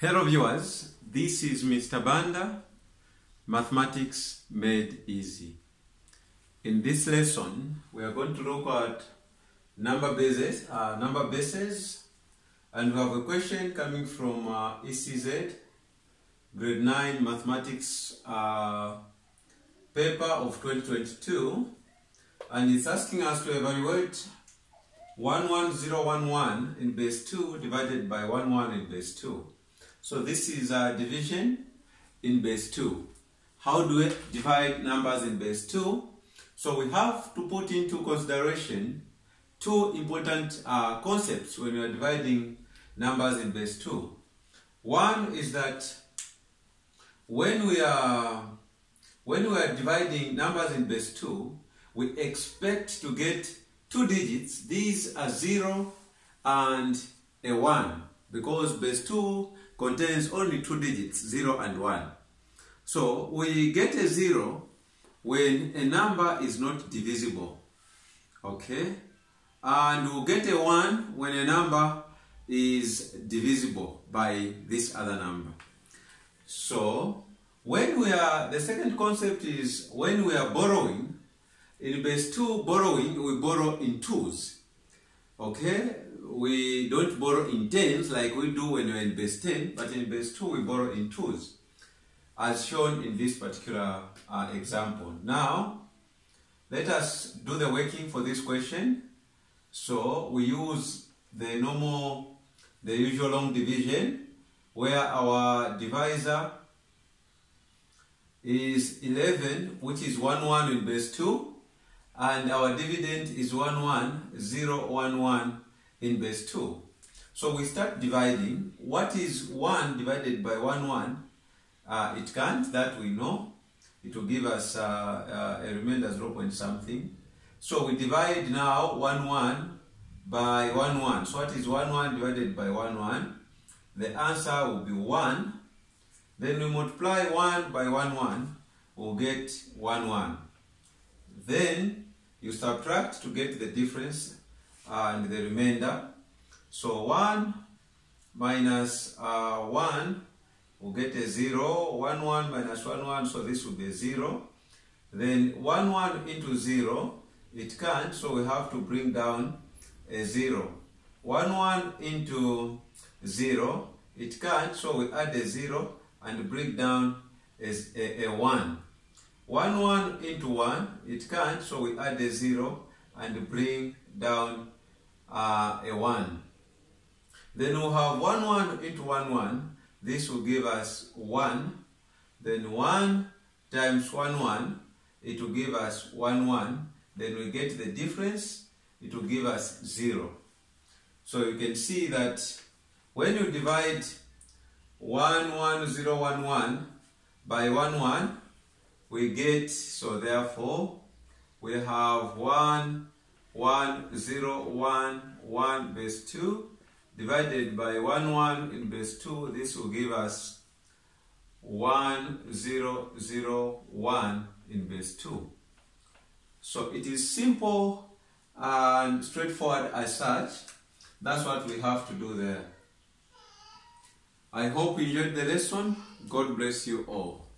Hello viewers, this is Mr. Banda, Mathematics Made Easy. In this lesson, we are going to look at number bases, uh, number bases, and we have a question coming from uh, ECZ, grade 9 mathematics uh, paper of 2022, and it's asking us to evaluate 11011 in base 2 divided by 11 in base 2. So this is a division in base 2. How do we divide numbers in base 2? So we have to put into consideration two important uh, concepts when we are dividing numbers in base 2. One is that when we are when we are dividing numbers in base 2, we expect to get two digits. These are 0 and a 1 because base 2 contains only two digits, 0 and 1. So we get a 0 when a number is not divisible. Okay? And we'll get a 1 when a number is divisible by this other number. So when we are, the second concept is when we are borrowing, in base 2 borrowing, we borrow in twos. Okay? We don't borrow in tens like we do when we're in base 10, but in base 2 we borrow in twos, as shown in this particular uh, example. Now, let us do the working for this question. So, we use the normal, the usual long division, where our divisor is 11, which is 1, 1 in base 2, and our dividend is 1, 1, 0, 1, 1 in base 2. So we start dividing. What is 1 divided by 1, 1? Uh, it can't, that we know. It will give us uh, uh, a remainder 0 point something. So we divide now 1, 1 by 1, 1. So what is 1, 1 divided by 1, 1? The answer will be 1. Then we multiply 1 by 1, 1. We'll get 1, 1. Then you subtract to get the difference and the remainder. So 1 minus uh, 1 will get a 0. 1, 1 minus 1, 1, so this will be 0. Then 1, 1 into 0, it can't, so we have to bring down a 0. 1, 1 into 0, it can't, so we add a 0 and bring down a, a, a 1. 1, 1 into 1, it can't, so we add a 0 and bring down uh, a 1. Then we'll have 1, 1 into 1, 1. This will give us 1. Then 1 times 1, 1, it will give us 1, 1. Then we get the difference, it will give us 0. So you can see that when you divide 1, 1, 0, 1, 1 by 1, 1, we get, so therefore, we have 1, 1, 0, 1, 1 base 2 divided by 1, 1 in base 2. This will give us 1, 0, 0, 1 in base 2. So it is simple and straightforward as such. That's what we have to do there. I hope you enjoyed the lesson. God bless you all.